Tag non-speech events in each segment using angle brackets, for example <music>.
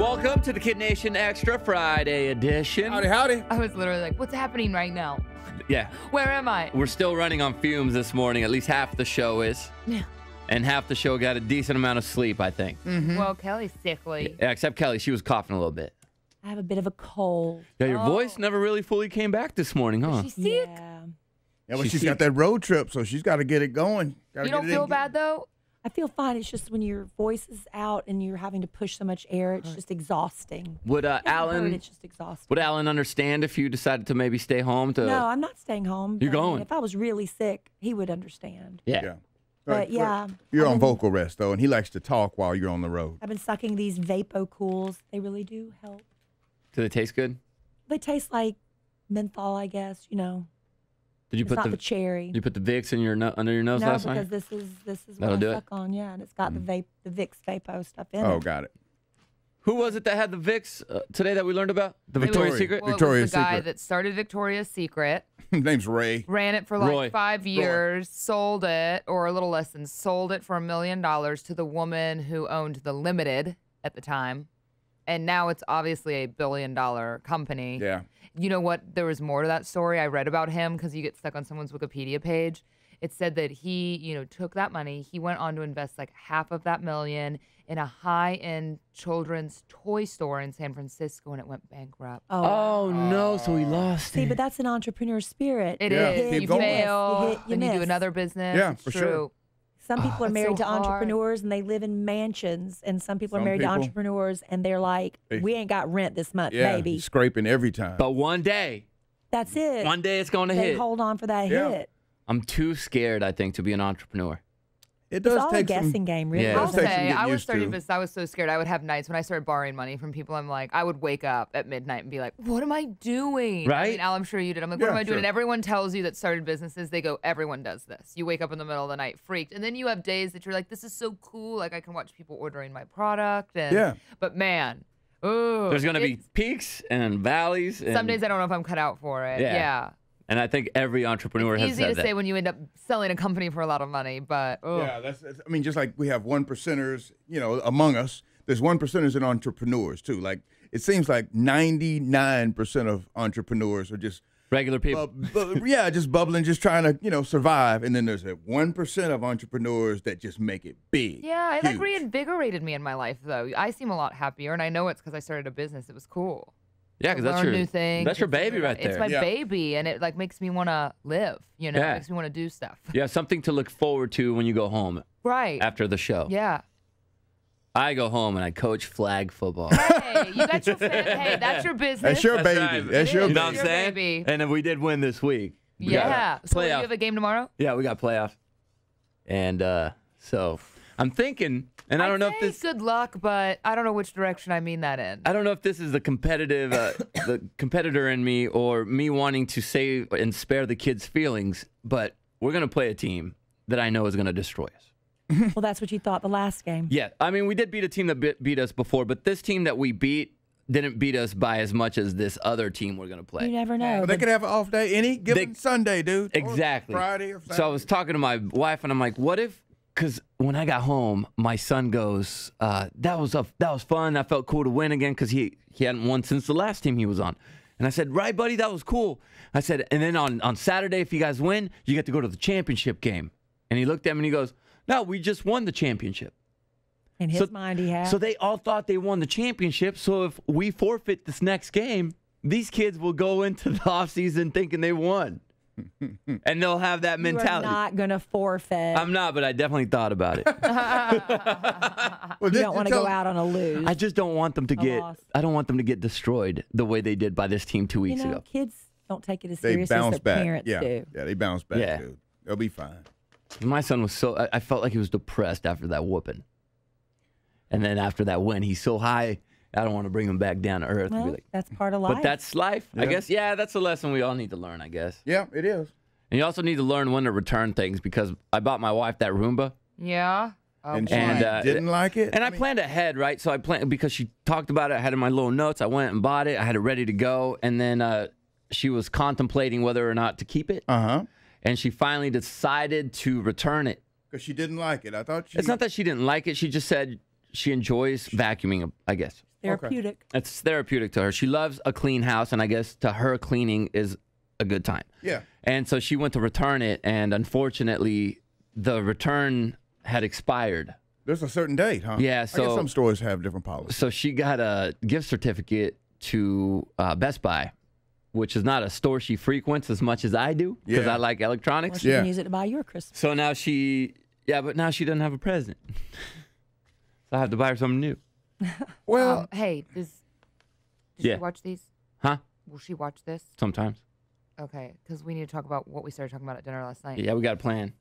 Welcome to the Kidd Nation Extra Friday edition. Howdy, howdy. I was literally like, what's happening right now? Yeah, Where am I? we're still running on fumes this morning. At least half the show is. Yeah. And half the show got a decent amount of sleep, I think. Mm-hmm. Well, Kellie's sickly. Yeah, except Kellie, she was coughing a little bit. I have a bit of a cold. Yeah, your Oh. voice never really fully came back this morning, huh? She's sick. Yeah. Yeah, well, She's she's sick. got that road trip, so she's got to get it going. Gotta You don't feel bad though? I feel fine. It's just when your voice is out and you're having to push so much air, it's just exhausting. Would uh, It hurt, Alan it's just exhausting. would Alan understand if you decided to maybe stay home to no, I'm not staying home. You're but I mean, going. If I was really sick, he would understand. Yeah. Yeah. But Right, yeah, You're I've on been- vocal rest, though, and he likes to talk while you're on the road. I've been sucking these Vapo Cools. They really do help. Do they taste good? They taste like menthol, I guess. You know, Did you it's put not the, the, cherry. you put the Vicks in your no- under your nose no, last because this is this is That'll what do I it? suck on. Yeah, and it's got the vape, the Vicks Vapo stuff in it. Oh, got it. Who was it that had the Vicks uh, today that we learned about? The It was- Victoria's Victoria. Secret? Well, Victoria's it the guy Secret. that started Victoria's Secret, <laughs> His name's Ray. ran it for like Roy. five years, sold it, or a little less than sold it for a million dollars to the woman who owned the Limited at the time. And now it's obviously a billion dollar company. Yeah. You know what? There was more to that story. I read about him because you get stuck on someone's Wikipedia page. It said that he, you know, took that money. He went on to invest like half of that million in a high-end children's toy store in San Francisco, and it went bankrupt. Oh, oh no! So he lost See, it. but that's an entrepreneur spirit. It Yeah, is. keep You fail, You hit, you then you do another business. Yeah, it's for true. sure. Some ah, people are married so to hard. entrepreneurs and they live in mansions, and some people Some are married people- to entrepreneurs and they're like, "We ain't got rent this month, Yeah. baby." he's scraping every time. But one day, That's it. one day it's going to they hit. hold on for that Yeah. hit. I'm too scared, I think, to be an entrepreneur. It It's does all a take guessing some, game, really. Yeah. I'll It does take some say I was starting to. business. I was so scared. I would have nights when I started borrowing money from people. I'm like, I would wake up at midnight and be like, "What am I doing?" I Right? mean, Al, I'm sure you did. I'm like, "What Yeah, am I doing?" sure. And everyone tells you that started businesses. They go, "Everyone does this." You wake up in the middle of the night freaked, and then you have days that you're like, "This is so cool." Like I can watch people ordering my product. And, Yeah. But man, ooh, There's going to be peaks and valleys. And, some days I don't know if I'm cut out for it. Yeah. Yeah. And I think every entrepreneur It's has easy said to that. say when you end up selling a company for a lot of money, but oh, Yeah, that's, that's. I mean, just like we have one percenters, you know, among us. There's one percenters and entrepreneurs too. Like it seems like 99 percent of entrepreneurs are just Regular people. bu- bu- yeah, just bubbling, just trying to you know survive. And then there's a one percent of entrepreneurs that just make it big. Yeah, it like reinvigorated me in my life though. I seem a lot happier, and I know it's because I started a business. It was cool. Yeah, because that's learn your new things. that's your baby figure right out. there. It's my Yeah. baby, and it like makes me want to live. You know, Yeah. it makes me want to do stuff. you have something to look forward to when you go home Right. after the show. Yeah. I go home and I coach flag football. Hey, you got your fan. Hey, that's <laughs> your business. That's your baby. right. That's your you know what I'm baby. Your baby. And then we did win this week. We yeah. a So what, do you have a game tomorrow? Yeah, we got playoffs. And uh, so I'm thinking, and I don't know if say this Good luck, but I don't know which direction I mean that in. I don't know if this is the competitive, uh, <coughs> the competitor in me, or me wanting to save and spare the kids' feelings. But we're gonna play a team that I know is gonna destroy us. <laughs> well, that's what you thought the last game. Yeah, I mean, we did beat a team that beat, beat us before, but this team that we beat didn't beat us by as much as this other team we're gonna play. You never know. Well, they The- could have an off day any given They- Sunday, dude. or Exactly. Friday or So I was talking to my wife, and I'm like, "What if?" Because when I got home, my son goes, uh, "That was a that was fun. I felt cool to win again because he he hadn't won since the last team he was on." And I said, "Right, buddy, that was cool." I said, "And then on on Saturday, if you guys win, you get to go to the championship game." And he looked at me and he goes, "No, we just won the championship." in his so- mind, he had. So they all thought they won the championship. So if we forfeit this next game, these kids will go into the <laughs> offseason thinking they won. And they'll have that you are mentality. not going to forfeit. I'm not, but I definitely thought about it. <laughs> Well, you don't want to go out on a lose. I just don't want them to A get. loss. I don't want them to get destroyed the way they did by this team two weeks you weeks know, ago. kids don't take it as They serious as bounce their back. parents yeah, do. yeah, they bounce back, Yeah. dude. They'll be fine. My son was so. I, I felt like he was depressed after that whooping, and then after that win, he's so high. I don't want to bring them back down to earth. and be Well, like, that's part of life. but that's life, I guess. Yeah, that's a lesson we all need to learn, I guess. Yeah, it is. And you also need to learn when to return things because I bought my wife that Roomba. Yeah. Oh, and she And, uh, didn't like it. And I, mean, planned ahead, right? So I planned because she talked about it. I had it in my little notes. I went and bought it. I had it ready to go. And then uh, she was contemplating whether or not to keep it. Uh huh. And she finally decided to return it. Because she didn't like it. I thought she. It's not that she didn't like it. She just said she enjoys vacuuming, I guess. Therapeutic. It's therapeutic to her. She loves a clean house, and I guess to her, cleaning is a good time. Yeah. And so she went to return it, and unfortunately, the return had expired. There's a certain date, huh? Yeah, I guess so- some stores have different policies. So she got a gift certificate to uh, Best Buy, which is not a store she frequents as much as I do because Yeah. I like Well, electronics. she Yeah. can use it to buy your Christmas. So now she, yeah, but now she doesn't have a present. <laughs> so I have to buy her something new. <laughs> Well, Um, hey, does, does Yeah. she watch these? Huh? Will she watch this? Sometimes. Okay, because we need to talk about what we started talking about at dinner last night. Yeah, we got a plan.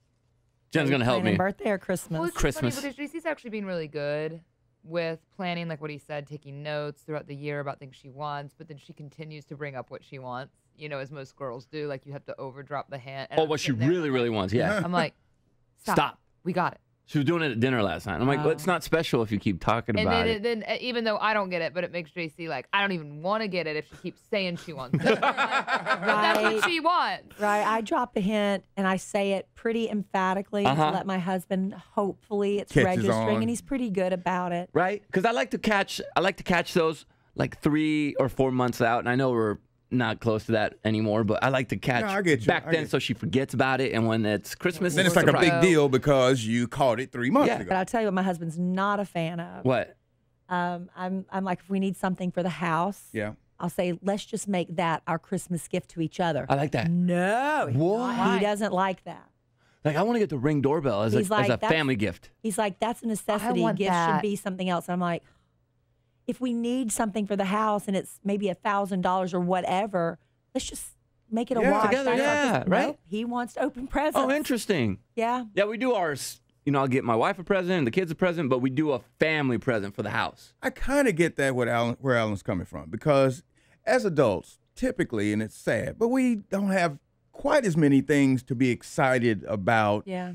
Jen's going to help Planning me. Birthday or Christmas? Well, it's Christmas. funny because J-Si's actually been really good with planning, like what he said, taking notes throughout the year about things she wants, but then she continues to bring up what she wants. You know, as most girls do, like you have to overdrop the hand. and Oh, I'm what she really, really wants. Yeah. I'm like, <laughs> stop. Stop. We got it. She was doing it at dinner last night. I'm like, well, Oh. it's not special if you keep talking And about then, it. then, uh, even though I don't get it, but it makes J-Si like, I don't even want to get it if she keeps saying she wants it. <laughs> But that's what she wants. Right. I drop a hint and I say it pretty emphatically Uh-huh. to let my husband hopefully it's Catches registering on. and he's pretty good about it. right? Because I like to catch, I like to catch those like three or four months out, and I know we're not close to that anymore, but I like to catch I get you. back I then, get so she forgets about it, and when it's Christmas, then it's a like a big deal because you caught it three months Yeah. ago. But I'll tell you what my husband's not a fan of. What? Um, I'm I'm like if we need something for the house, yeah. I'll say let's just make that our Christmas gift to each other. I like that. no, he- What? he doesn't like that. Like I want to get the ring doorbell as a, like, as a family gift. He's like, that's a necessity. want Gift that. should be something else. And I'm like, if we need something for the house and it's maybe a thousand dollars or whatever, let's just make it a Yeah, wash. together, That's yeah, right? Nope, he wants to open oh, presents. Oh, interesting. Yeah. Yeah, we do ours. You know, I'll get my wife a present, and the kids a present, but we do a family present for the house. I kind of get that what Alan, where Alan's coming from because as adults, typically, and it's sad, but we don't have quite as many things to be excited about. Yeah.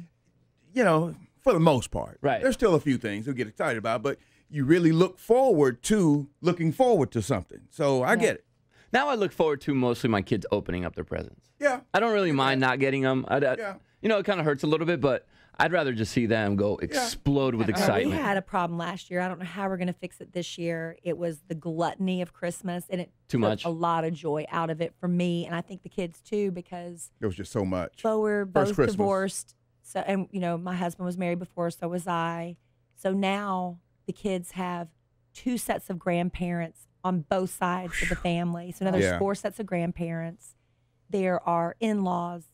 You know, for the most part. Right. There's still a few things to get excited about, but you really look forward to looking forward to something. So I get it. Now I look forward to mostly my kids opening up their presents. Yeah. I don't really mind not getting them. I, I- Yeah. You know, it kind of hurts a little bit, but I'd rather just see them go explode with excitement. we excitement. had a problem last year. I don't know how we're going to fix it this year. It was the gluttony of Christmas, and it Too took much. a lot of joy out of it for me, and I think the kids too, because it was just so much. Well, we're First both Christmas. divorced. So, and you know, my husband was married before, so was I. So now the kids have two sets of grandparents on both sides of the family. So now there's Yeah. four sets of grandparents. There are in-laws.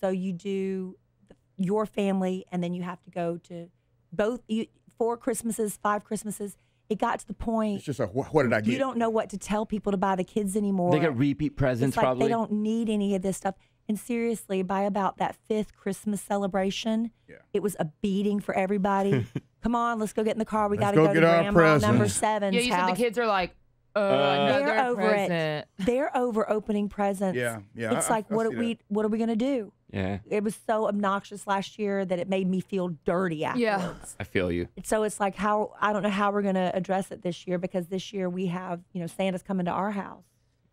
So you do the, your family, and then you have to go to both you, four Christmases, five Christmases. It got to the point It's just a what, what did I get? you don't know what to tell people to buy the kids anymore. They get repeat presents It's like probably. they don't need any of this stuff. And seriously, by about that fifth Christmas celebration, Yeah. it was a beating for everybody. <laughs> Come on, let's go get in the car. We got to go go, get to our grandma number presents. seven's Yeah, you said the kids are like, uh, Uh, They're over present. it. They're over opening presents. Yeah, yeah, It's I- like I what see are we that. what are we gonna do? yeah, It was so obnoxious last year that it made me feel dirty afterwards. Yeah. I feel you. So it's like how I don't know how we're going to address it this year because this year we have you know Santa's coming to our house,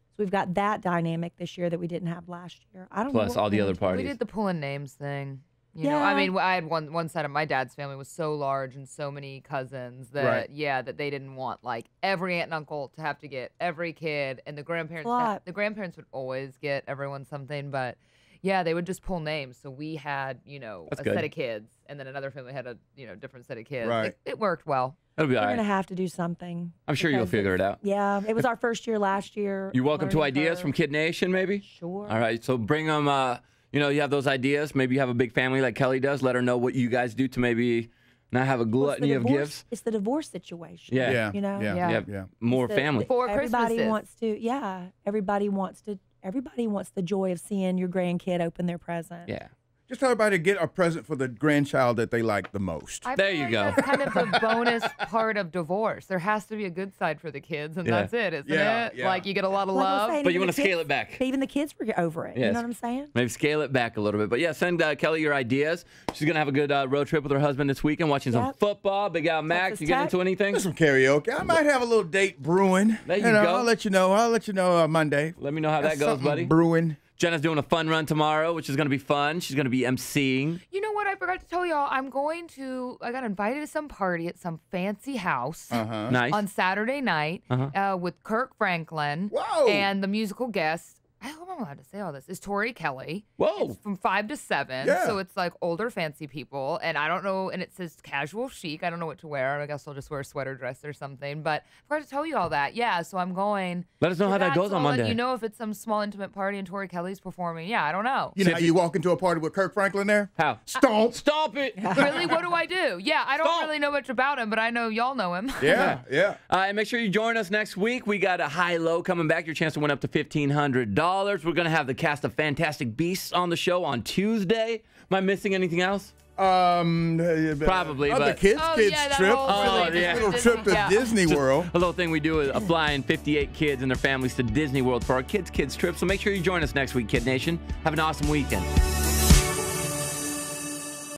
so we've got that dynamic this year that we didn't have last year. I don't know Plus what all the other parties. We did the pulling names thing. You know, I mean, I had one one side of my dad's family was so large and so many cousins that Right. yeah, that they didn't want like every aunt and uncle to have to get every kid, and the grandparents. lot. the grandparents would always get everyone something, but yeah, they would just pull names. So we had you know That's a good. set of kids, and then another family had a you know different set of kids. Right. It, it worked well. It'll be We're all going to have to do something. I'm sure you'll figure it out. Yeah, it was <laughs> our first year last year. You're welcome to ideas curve. from Kidd Nation, maybe. Sure. All right, so bring them. Uh, you know, you have those ideas. Maybe you have a big family like Kellie does. Let her know what you guys do to maybe not have a Well, it's gluttony of divorce- gifts. It's the divorce situation. Yeah. Yeah. You know? Yeah. Yeah. Yeah. Yeah. More The- family. Four everybody Christmases. wants to. Yeah, everybody wants to. Everybody wants the joy of seeing your grandkid open their present. Yeah. Just tell everybody to get a present for the grandchild that they like the most. I There you like go. That's kind of the <laughs> bonus part of divorce. There has to be a good side for the kids, and Yeah. that's it, isn't Yeah, it? yeah. Like you get a lot of Like love. saying, But you wanna scale kids- it back. Even the kids were over it. You know what I'm saying? Maybe scale it back a little bit. But yeah, send uh, Kellie your ideas. She's going to have a good uh, road trip with her husband this weekend, watching some football. Big Al Mack, you get into anything? Some karaoke. I might have a little date brewing. There you know, go. I'll let you know. I'll let you know uh, Monday. Let me know how that goes, something buddy. Brewing. Jenna's doing a fun run tomorrow, which is going to be fun. She's going to be emceeing. You know what? I forgot to tell y'all. I'm going to. I got invited to some party at some fancy house Uh-huh. Nice. on Saturday night uh, with Kirk Franklin. Whoa. And the musical guest. I hope I'm allowed to say all this. Is Tori Kelly. Whoa. It's from five to seven. Yeah. So it's like older fancy people. And I don't know. And it says casual chic. I don't know what to wear. I guess I'll just wear a sweater dress or something. But I forgot to tell you all that. Yeah. So I'm going. Let us know how that goes so on I'll let Monday. You know if it's some small intimate party and Tori Kelly's performing. Yeah. I don't know. You know how you walk into a party with Kirk Franklin there? How? Stomp. Stop it. <laughs> really? What do I do? Yeah. I don't Stop. really know much about him, but I know y'all know him. Yeah, <laughs> yeah. Uh, and make sure you join us next week. We got a high low coming back. Your chance to win up to $1,500. We're going to have the cast of Fantastic Beasts on the show on Tuesday. Am I missing anything else? Um, uh, Probably, other but- kids, Oh, kids yeah, trip. whole Oh, really yeah. little trip to yeah. Disney World. A little thing we do is a flying 58 kids and their families to Disney World for our kids' kids trip. So make sure you join us next week, Kidd Nation. Have an awesome weekend.